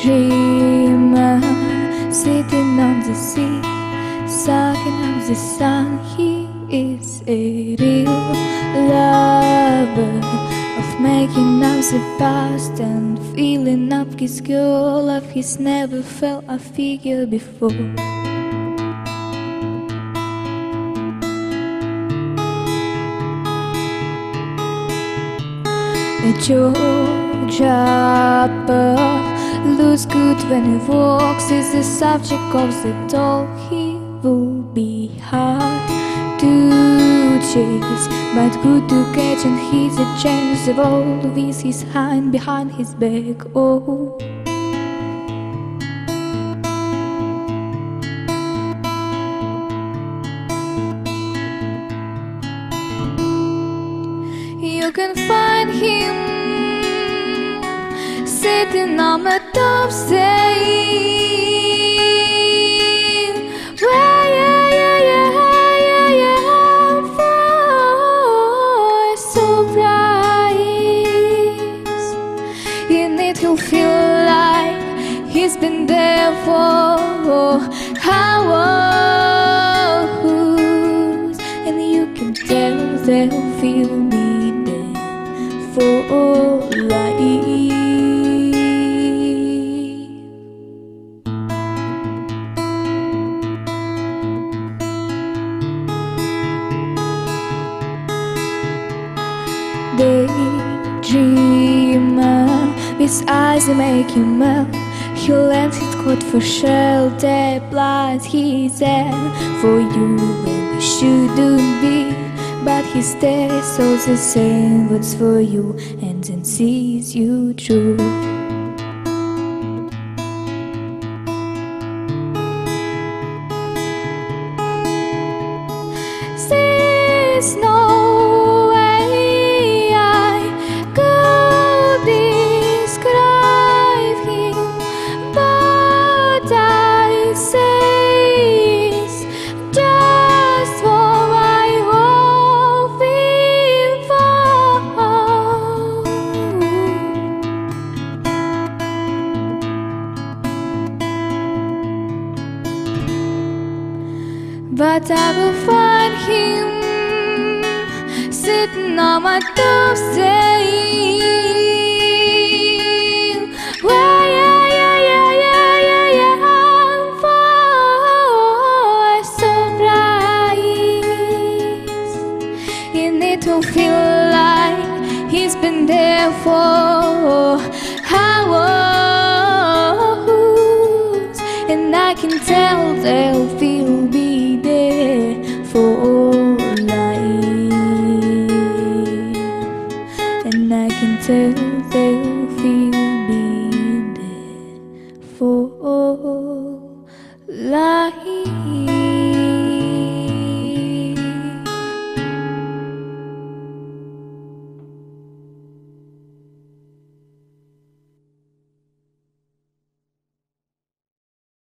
dreamer sitting on the sea, sucking up the sun. He is a real lover of making up the past and filling up his girl of he's never felt a figure before. A Georgia looks good when he walks Is the subject of the doll He will be hard to chase. But good to catch and he's a chance of all With his hand behind his back. Oh. You can find sitting on the top saying, well, yeah, yeah, yeah, yeah, yeah, for surprise. In it, he'll feel like he's been there for hours, and you can tell they'll feel me for life. Daydreamer, with eyes that make you melt. He lends his coat for shelter, blind he's there for you when you shouldn't be. But he stays all the same words for you and then sees you through But I will find him sitting on my doorstep. Well, yeah, yeah, yeah, yeah, yeah, yeah, for surprise And it will feel like he's been there for hours. And I can tell they'll they'll feel